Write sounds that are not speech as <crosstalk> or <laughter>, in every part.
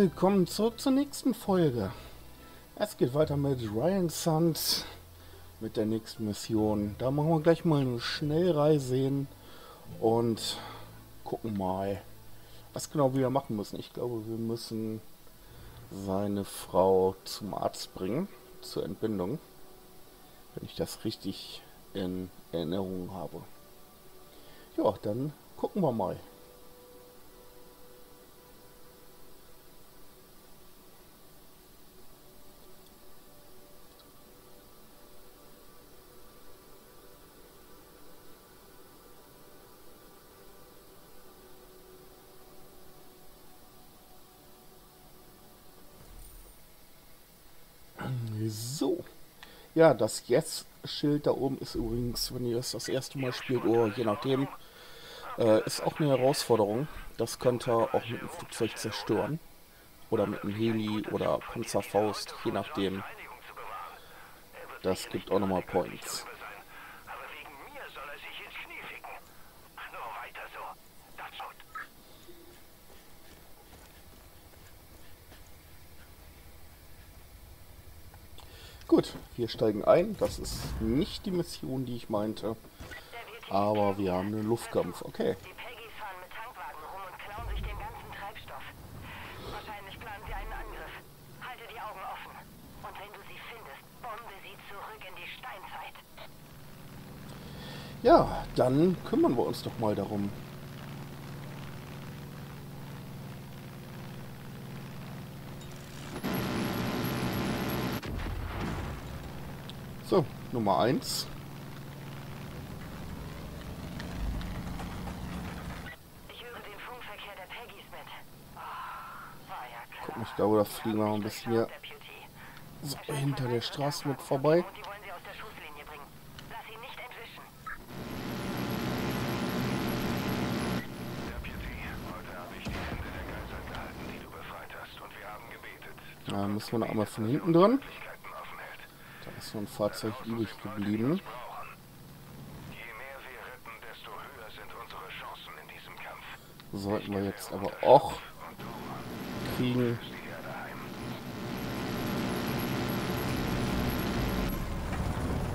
willkommen zurück zur nächsten Folge. Es geht weiter mit Ryan Sand mit der nächsten Mission. Da machen wir gleich mal eine Schnellreise hin und gucken mal, was genau wir machen müssen. Ich glaube, wir müssen seine Frau zum Arzt bringen, zur Entbindung, wenn ich das richtig in Erinnerung habe. Ja, dann gucken wir mal. So. Ja, das Yes-Schild da oben ist übrigens, wenn ihr es das erste Mal spielt, oder je nachdem, äh, ist auch eine Herausforderung. Das könnt ihr auch mit dem Flugzeug zerstören. Oder mit einem Heli oder Panzerfaust, je nachdem. Das gibt auch nochmal Points. Gut, wir steigen ein. Das ist nicht die Mission, die ich meinte. Aber wir haben einen Luftkampf. Okay. Die Peggies fahren mit Tankwagen rum und klauen sich den ganzen Treibstoff. Wahrscheinlich planen sie einen Angriff. Halte die Augen offen. Und wenn du sie findest, bombe sie zurück in die Steinzeit. Ja, dann kümmern wir uns doch mal darum. So, Nummer 1. Guck mal, ich glaube, da fliegen wir noch ein bisschen hier so hinter der Straße mit vorbei. Da müssen wir noch einmal von hinten dran so ein Fahrzeug übrig geblieben. Sollten wir jetzt aber auch kriegen.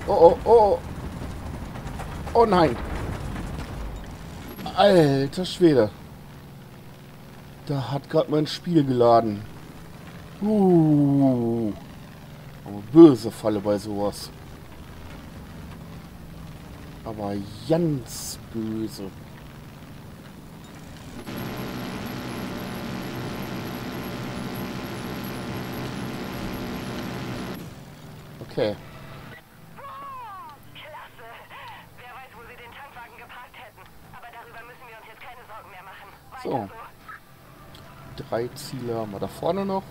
Oh, oh, oh. Oh nein. Alter Schwede. Da hat gerade mein Spiel geladen. Uh. Aber böse Falle bei sowas. Aber ganz böse. Okay. So. Drei Ziele haben wir da vorne noch.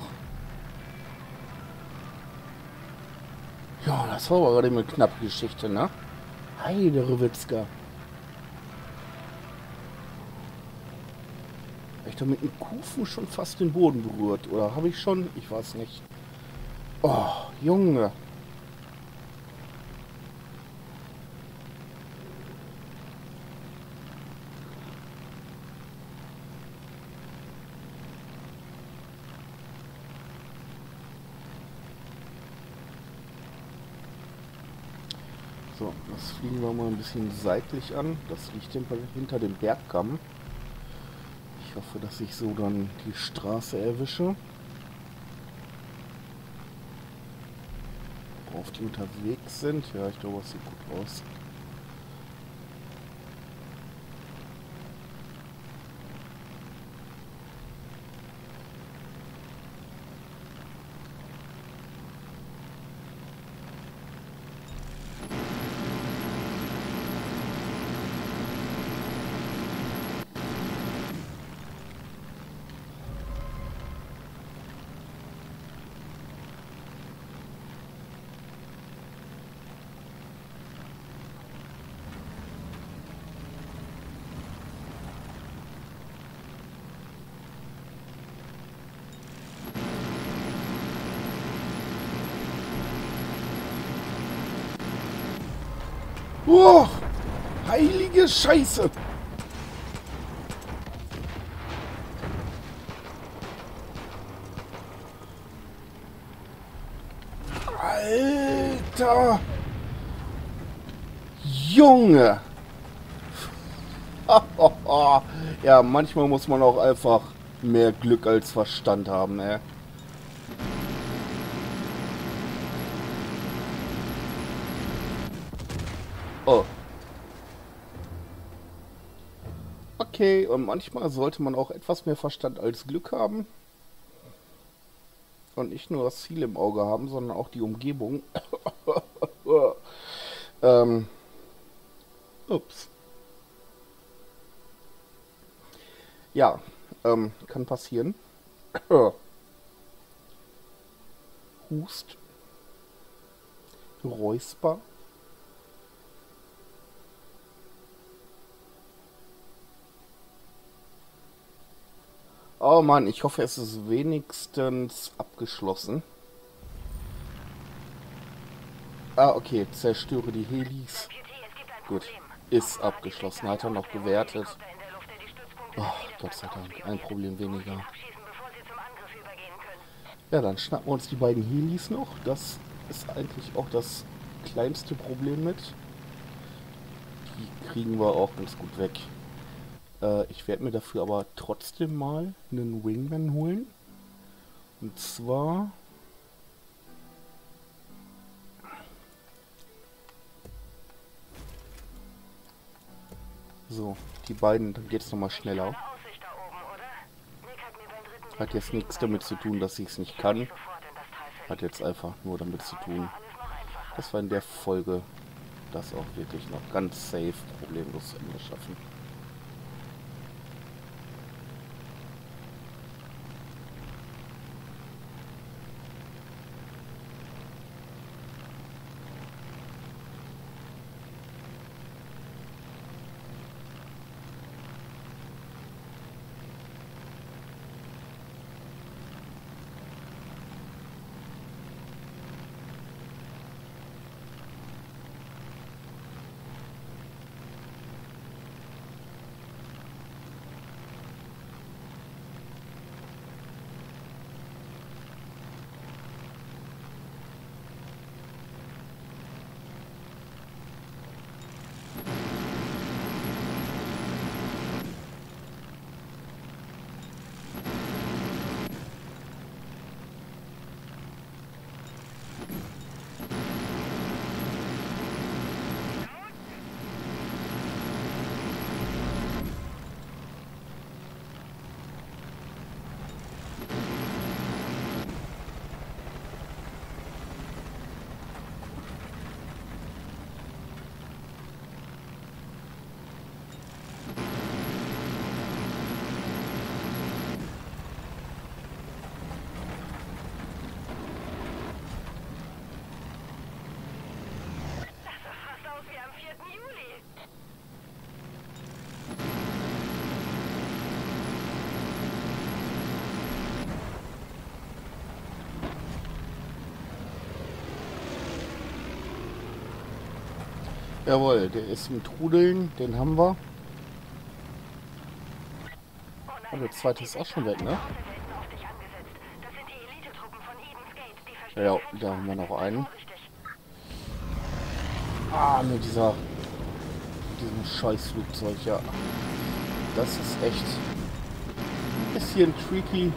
Ja, das war aber gerade eine knappe Geschichte, ne? Heide Rewitzka. Habe ich da mit dem Kufen schon fast den Boden berührt? Oder habe ich schon? Ich weiß nicht. Oh, Junge. So, das fliegen wir mal ein bisschen seitlich an. Das liegt hinter dem Bergkamm. Ich hoffe, dass ich so dann die Straße erwische. Worauf die unterwegs sind. Ja, ich glaube, es sieht gut aus. Oh, heilige Scheiße. Alter. Junge. <laughs> ja, manchmal muss man auch einfach mehr Glück als Verstand haben, ey. Oh. Okay, und manchmal sollte man auch etwas mehr Verstand als Glück haben. Und nicht nur das Ziel im Auge haben, sondern auch die Umgebung. <laughs> ähm. Ups. Ja, ähm, kann passieren. <coughs> Hust. Räusper. Oh Mann, ich hoffe, es ist wenigstens abgeschlossen. Ah, okay. Zerstöre die Helis. Gut. Ist abgeschlossen. Hat er noch gewertet. Oh, Gott sei Dank. Ein Problem weniger. Ja, dann schnappen wir uns die beiden Helis noch. Das ist eigentlich auch das kleinste Problem mit. Die kriegen wir auch ganz gut weg. Äh, ich werde mir dafür aber trotzdem mal einen Wingman holen. Und zwar... So, die beiden, dann geht es nochmal schneller. Hat jetzt nichts damit zu tun, dass ich es nicht kann. Hat jetzt einfach nur damit zu tun, dass wir in der Folge das auch wirklich noch ganz safe problemlos zu Ende schaffen. Jawohl, der ist im Trudeln, den haben wir. Und der zweite ist auch schon weg, ne? Ja, da haben wir noch einen. Ah, mit dieser... Mit diesem Scheißflugzeug, ja. Das ist echt... Ein bisschen tricky.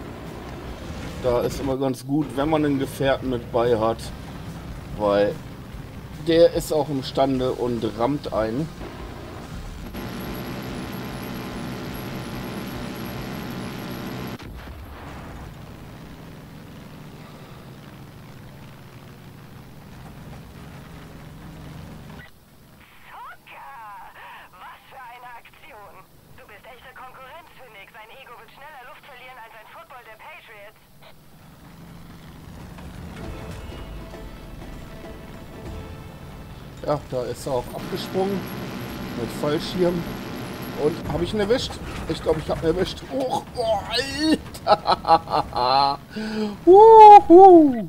Da ist immer ganz gut, wenn man einen Gefährten mit bei hat. Weil der ist auch imstande und rammt ein. Ist er auch abgesprungen. Mit Fallschirm. Und habe ich ihn erwischt? Ich glaube, ich habe ihn erwischt. Oh, oh Alter! <laughs> Uhu.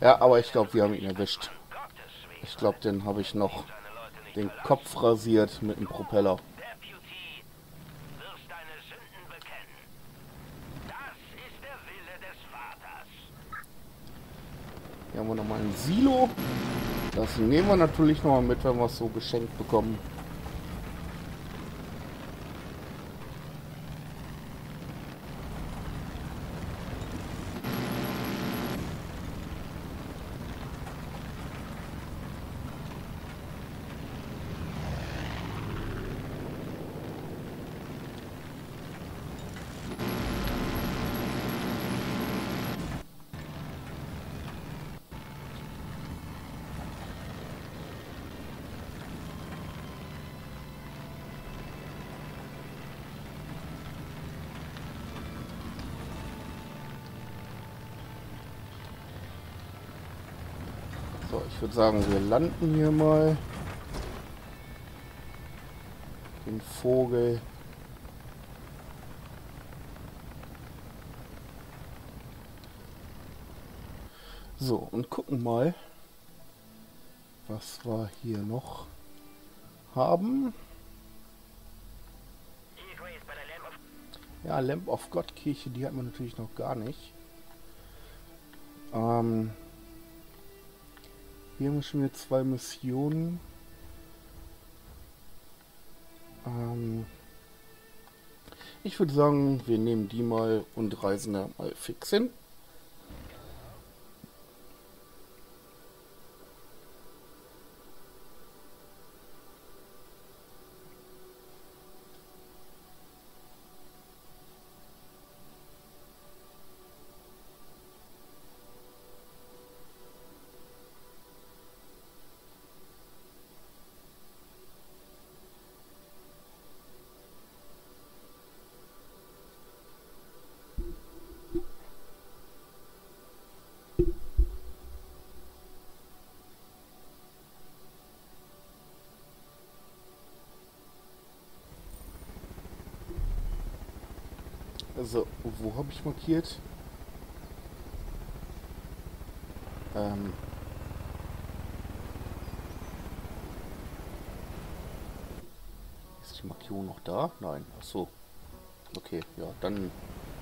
Ja, aber ich glaube, wir haben ihn erwischt. Ich glaube, den habe ich noch den Kopf rasiert mit dem Propeller. Hier haben wir nochmal ein Silo. Das nehmen wir natürlich nochmal mit, wenn wir es so geschenkt bekommen. Ich würde sagen, wir landen hier mal. Den Vogel. So, und gucken mal, was wir hier noch haben. Ja, Lamp of God Kirche, die hat man natürlich noch gar nicht. Ähm, hier haben wir schon wieder zwei Missionen. Ähm, ich würde sagen, wir nehmen die mal und reisen da mal fix hin. Also, wo habe ich markiert? Ähm. Ist die Markierung noch da? Nein. Ach so. Okay, ja, dann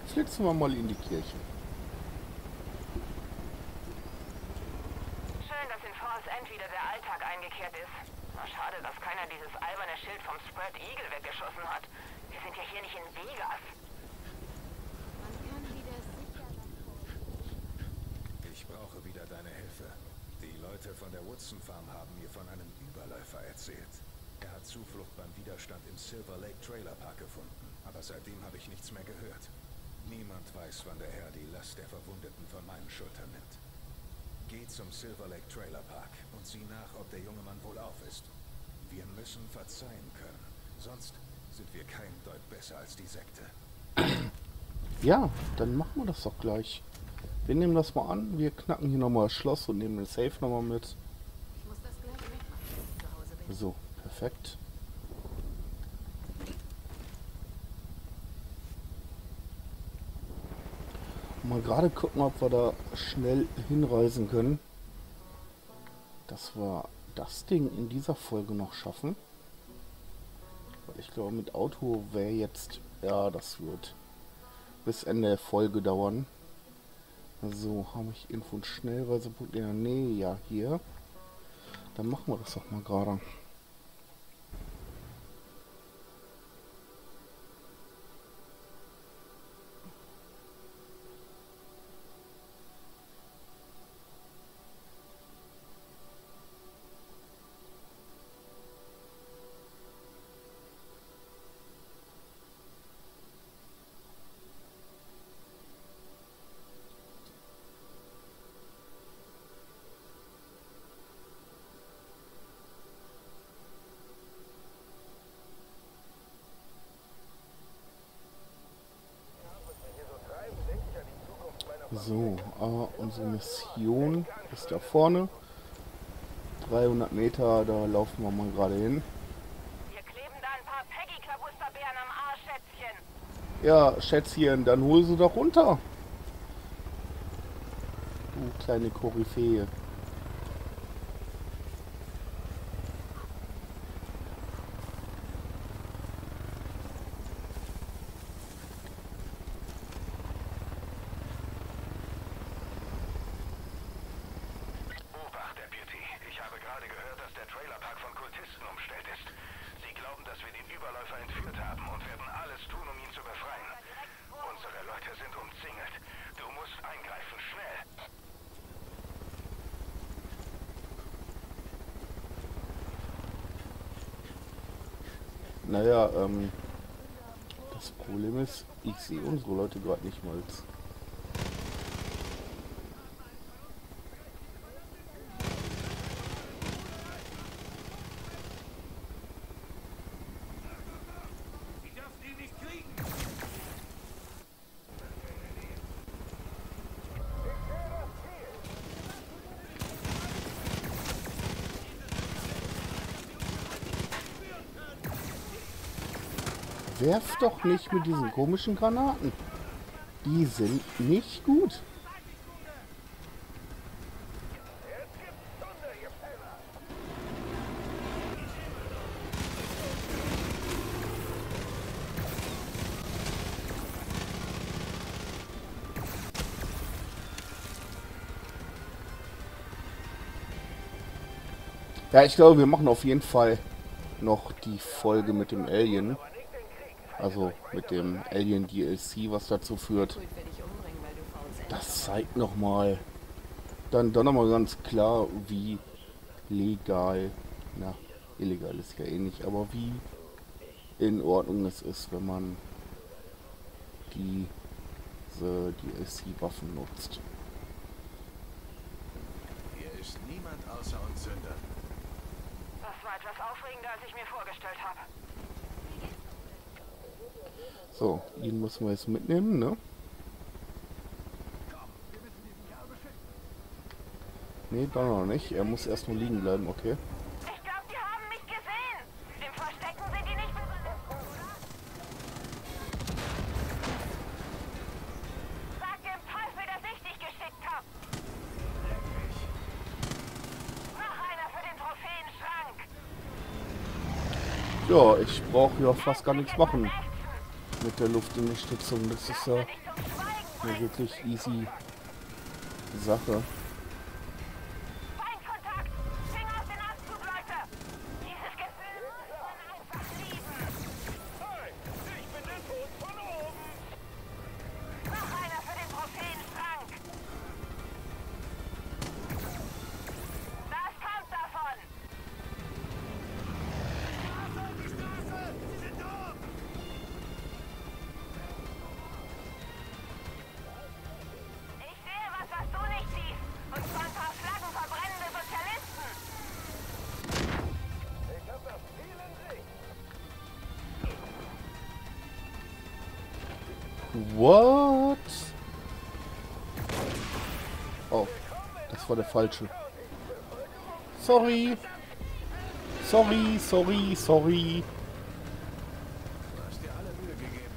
flitzen wir mal in die Kirche. Schön, dass in Force End wieder der Alltag eingekehrt ist. Na, schade, dass keiner dieses alberne Schild vom Spread Eagle weggeschossen hat. Wir sind ja hier nicht in Vegas. Ich brauche wieder deine Hilfe. Die Leute von der Woodson Farm haben mir von einem Überläufer erzählt. Er hat Zuflucht beim Widerstand im Silver Lake Trailer Park gefunden, aber seitdem habe ich nichts mehr gehört. Niemand weiß, wann der Herr die Last der Verwundeten von meinen Schultern nimmt. Geh zum Silver Lake Trailer Park und sieh nach, ob der junge Mann wohlauf ist. Wir müssen verzeihen können, sonst sind wir kein Deut besser als die Sekte. Ja, dann machen wir das doch gleich. Wir nehmen das mal an. Wir knacken hier nochmal das Schloss und nehmen den Safe nochmal mit. So, perfekt. Mal gerade gucken, ob wir da schnell hinreisen können. Dass wir das Ding in dieser Folge noch schaffen. Weil ich glaube, mit Auto wäre jetzt... Ja, das wird bis Ende der Folge dauern. So, habe ich Info- und Schnellreisepunkt in der Nähe? Ja, hier. Dann machen wir das doch mal gerade. So, äh, unsere Mission ist da vorne. 300 Meter, da laufen wir mal gerade hin. Hier kleben da ein paar Peggy-Klabusterbeeren am Arsch, Schätzchen. Ja, Schätzchen, dann hol sie doch runter. Du kleine Koryphäe. gerade gehört, dass der Trailerpark von Kultisten umstellt ist. Sie glauben, dass wir den Überläufer entführt haben und werden alles tun, um ihn zu befreien. Unsere Leute sind umzingelt. Du musst eingreifen, schnell. Naja, ähm, das Problem ist, ich sehe unsere Leute gerade nicht mal. Werf doch nicht mit diesen komischen Granaten. Die sind nicht gut. Ja, ich glaube, wir machen auf jeden Fall noch die Folge mit dem Alien. Also mit dem Alien DLC, was dazu führt. Das zeigt nochmal, dann, dann nochmal ganz klar, wie legal, na, illegal ist ja eh nicht, aber wie in Ordnung es ist, wenn man diese DLC-Waffen nutzt. Hier ist niemand außer uns Sünder. Das war etwas aufregender, als ich mir vorgestellt habe. So, ihn müssen wir jetzt mitnehmen, ne? Nee, doch noch nicht. Er muss erst nur liegen bleiben, okay. Ich glaube, die haben mich gesehen. Im Verstecken sind die nicht besonders. Sag dem Teufel, dass ich dich geschickt habe. Noch einer für den Trophäenschrank. Ja, ich brauche ja fast gar nichts machen mit der Luftunterstützung. Das ist ja eine wirklich easy Sache. What? Oh, das war der falsche. Sorry. Sorry, sorry, sorry. Du hast dir alle Mühe gegeben.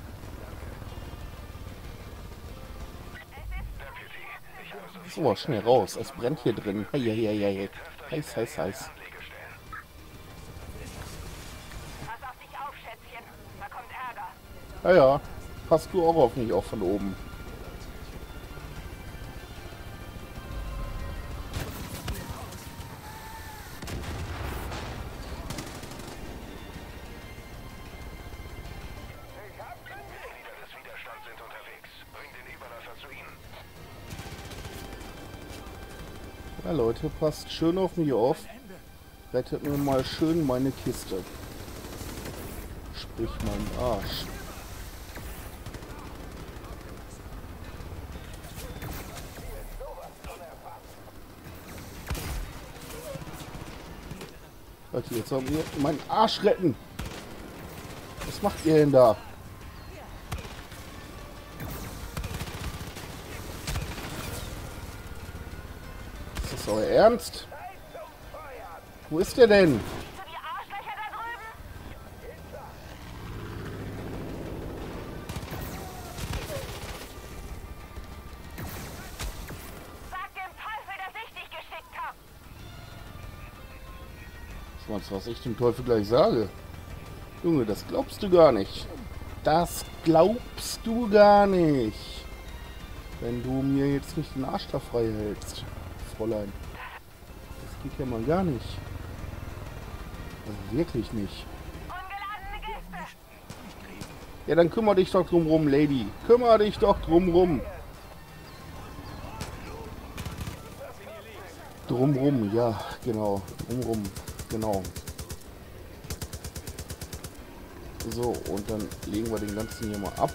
Deputy, ich habe so schnell raus. Es brennt hier drin. Heieiei. Heiß, heiß, heiß. Ärger. Ja, ja. Passt du auch auf mich auch von oben. Ja, Leute, passt schön auf mich auf. Rettet mir mal schön meine Kiste. Sprich meinen Arsch. Leute, jetzt sollen wir meinen Arsch retten. Was macht ihr denn da? Ist das euer Ernst? Wo ist der denn? Was ich dem Teufel gleich sage? Junge, das glaubst du gar nicht. Das glaubst du gar nicht. Wenn du mir jetzt nicht den Arsch da frei hältst, Fräulein. Das geht ja mal gar nicht. Wirklich nicht. Ungeladene Gäste! Ja, dann kümmere dich doch drum rum, Lady. Kümmere dich doch drum rum. Drumrum, ja, genau. Drumrum, genau. So, und dann legen wir den ganzen hier mal ab.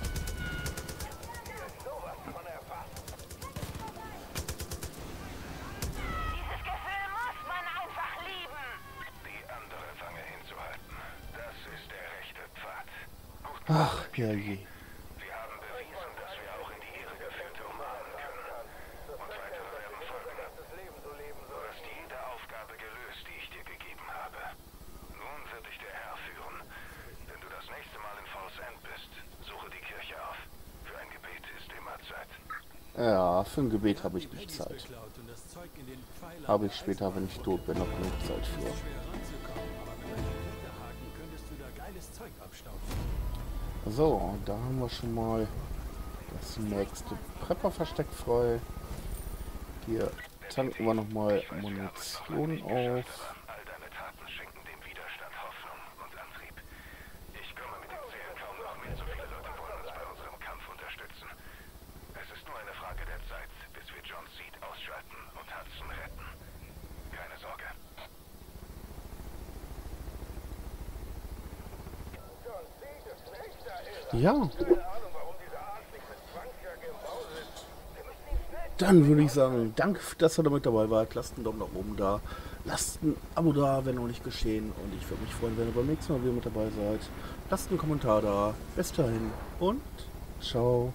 Dieses Gefühl muss man einfach lieben! Die andere Wange hinzuhalten. Das ist der rechte Pfad. Gut, Ach, ja je. wir haben bewiesen, dass wir auch in die Irre geführte umarmen können. Und weitere werden folgen. Du hast jede Aufgabe gelöst, die ich dir gegeben habe. Nun wird dich der Herr führen. Wenn du das nächste Mal in Falls End bist, suche die Kirche auf. Für ein Gebet ist immer Zeit. Ja, für ein Gebet habe ich nicht Zeit. Habe ich später, wenn ich tot bin, noch genug Zeit für. So, da haben wir schon mal das nächste Prepper-Versteck frei. Hier tanken wir nochmal Munition auf. All deine Taten schenken dem Widerstand Hoffnung und Antrieb. Ich komme mit dem Zählen kaum noch mit. So viele Leute wollen uns bei unserem Kampf unterstützen. Es ist nur eine Frage der Zeit, bis wir John Seed ausschalten und Hudson retten. Keine Sorge. Ja. Dann würde ich sagen, danke, dass ihr damit dabei wart. Lasst einen Daumen nach oben da. Lasst ein Abo da, wenn noch nicht geschehen. Und ich würde mich freuen, wenn ihr beim nächsten Mal wieder mit dabei seid. Lasst einen Kommentar da. Bis dahin und ciao.